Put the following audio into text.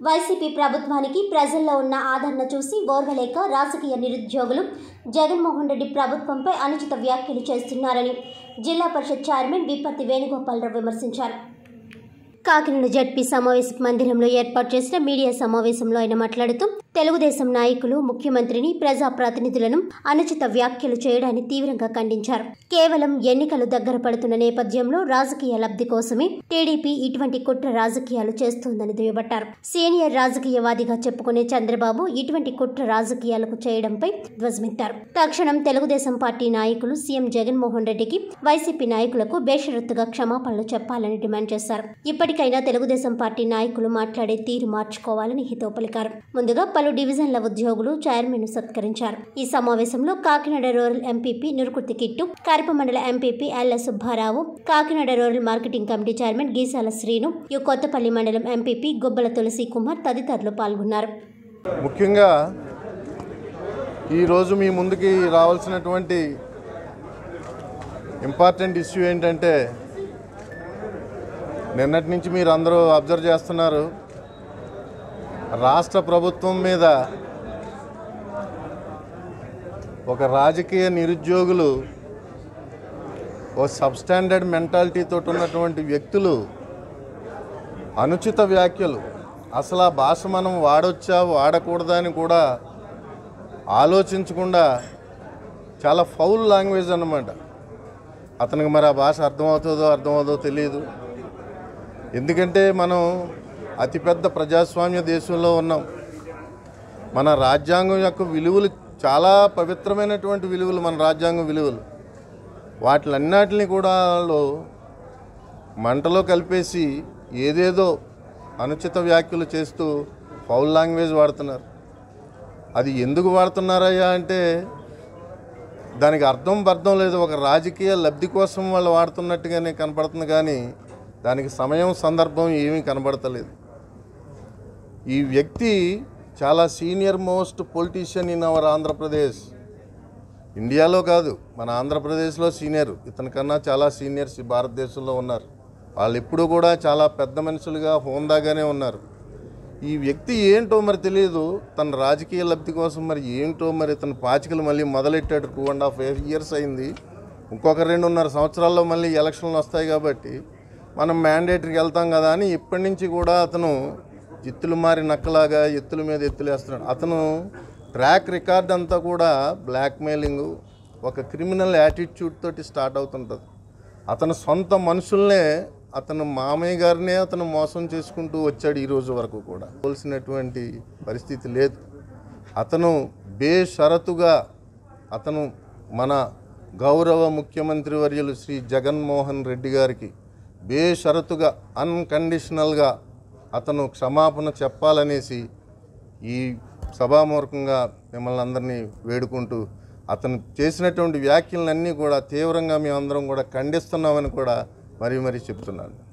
YCP ప్రభుత్వానికి ప్రజల్లో ఉన్న ఆదరణ చూసి ఓర్వలేక రాజకీయ నిరుద్యోగులు జగన్మోహన్ రెడ్డి ప్రభుత్వంపై అనుచిత వ్యాఖ్యలు చేస్తున్నారని జిల్లా పరిషత్ చైర్మన్ విపత్తి వేణుగోపాలరావు విమర్శించారు. కాకినాడ జడ్పీ సమావేశ మందిరంలో ఏర్పాటు చేసిన మీడియా సమావేశంలో ఆయన మాట్లాడుతూ తెలుగుదేశం నాయకులు ముఖ్యమంత్రిని ప్రజా ప్రతినిధులను అనుచిత వ్యాఖ్యలు చేయడాన్ని తీవ్రంగా ఖండించారు. కేవలం ఎన్నికలు దగ్గర పడుతున్న నేపథ్యంలో రాజకీయ లబ్ధి కోసమే టీడీపీ ఇటువంటి కుట్ర రాజకీయాలు చేస్తోందని దుయ్యబట్టారు. సీనియర్ రాజకీయవాదిగా చెప్పుకునే చంద్రబాబు ఇటువంటి కుట్ర రాజకీయాలకు చేయడంపై ధ్వజమెత్తారు. తక్షణం తెలుగుదేశం పార్టీ నాయకులు సీఎం జగన్మోహన్ రెడ్డికి వైసీపీ నాయకులకు బేషరత్తుగా క్షమాపణలు చెప్పాలని డిమాండ్ చేశారు. ఇప్పటికైనా తెలుగుదేశం పార్టీ నాయకులు మాట్లాడే తీరు మార్చుకోవాలని హితవు పలికారు. ముందుగా పలు డివిజన్ల ఉద్యోగులు చైర్మన్ను సత్కరించారు. ఈ సమావేశంలో కాకినాడ రూరల్ ఎంపీపీ నురుకుర్తి కిట్టు కరప మండల MPP Ella Subbarao Kakinada rural marketing committee chairman Geesala Srinu U Kothapalli మండలం ఎంపీపీ గుబ్బల తులసి కుమార్ తదితరులు పాల్గొన్నారు. ముఖ్యంగా ఈరోజు మీ ముందుకి రావాల్సినటువంటి ఇంపార్టెంట్ ఇష్యూ ఏంటంటే నిన్నటి నుంచి మీరు అందరూ అబ్జర్వ్ చేస్తున్నారు రాష్ట్ర ప్రభుత్వం మీద ఒక రాజకీయ నిరుద్యోగులు ఓ సబ్స్టాండర్డ్ మెంటాలిటీతో ఉన్నటువంటి వ్యక్తులు అనుచిత వ్యాఖ్యలు. అసలు ఆ భాష మనం వాడొచ్చా వాడకూడదా అని కూడా ఆలోచించకుండా చాలా ఫౌల్ లాంగ్వేజ్ అన్నమాట. అతనికి మరి ఆ భాష అర్థమవుతుందో అర్థమవుతుందో తెలియదు ఎందుకంటే మనం అతిపెద్ద ప్రజాస్వామ్య దేశంలో ఉన్నాం. మన రాజ్యాంగం యొక్క విలువలు చాలా పవిత్రమైనటువంటి విలువలు మన రాజ్యాంగం విలువలు. వాటిలన్నిటిని కూడా మంటలో కలిపేసి ఏదేదో అనుచిత వ్యాఖ్యలు చేస్తూ ఫౌల్ లాంగ్వేజ్ వాడుతున్నారు. అది ఎందుకు వాడుతున్నారయ్యా అంటే దానికి అర్థం అర్థం లేదు. ఒక రాజకీయ లబ్ధి కోసం వాళ్ళు వాడుతున్నట్టుగానే కనపడుతుంది కానీ దానికి సమయం సందర్భం ఏమీ కనబడతలేదు. ఈ వ్యక్తి చాలా senior most politician in our Andhra Pradesh. ఇండియాలో కాదు మన ఆంధ్రప్రదేశ్లో సీనియర్. ఇతని కన్నా చాలా సీనియర్స్ ఈ భారతదేశంలో ఉన్నారు. వాళ్ళు ఎప్పుడూ కూడా చాలా పెద్ద మనుషులుగా హోందాగానే ఉన్నారు. ఈ వ్యక్తి ఏంటో మరి తెలియదు తన రాజకీయ లబ్ధి కోసం మరి ఏంటో మరి తన పాచికలు మళ్ళీ మొదలెట్టాడు టూ అండ్ హాఫ్ ఇయర్స్ అయింది. ఇంకొక రెండున్నర సంవత్సరాల్లో మళ్ళీ ఎలక్షన్లు వస్తాయి కాబట్టి మనం మ్యాండేటరీకి వెళ్తాం కదా అని ఇప్పటి నుంచి కూడా అతను ఎత్తులు మారి నక్కలాగా ఎత్తుల మీద ఎత్తులేస్తున్నాడు అతను ట్రాక్ రికార్డ్ అంతా కూడా బ్లాక్మెయిలింగ్ ఒక క్రిమినల్ యాటిట్యూడ్ తోటి స్టార్ట్ అవుతుంటుంది. అతను సొంత మనుషుల్నే అతను మామయ్య గారినే అతను మోసం చేసుకుంటూ వచ్చాడు ఈ రోజు వరకు కూడా. పోల్సినటువంటి పరిస్థితి లేదు. అతను బేషరతుగా అతను మన గౌరవ ముఖ్యమంత్రి వర్యులు శ్రీ జగన్మోహన్ రెడ్డి గారికి బేషరతుగా అన్కండిషనల్గా అతను క్షమాపణ చెప్పాలనేసి ఈ సభామూర్ఖంగా మిమ్మల్ని అందరినీ వేడుకుంటూ అతను చేసినటువంటి వ్యాఖ్యలన్నీ కూడా తీవ్రంగా మేమందరం కూడా ఖండిస్తున్నామని కూడా మరీ మరీ చెప్తున్నాను.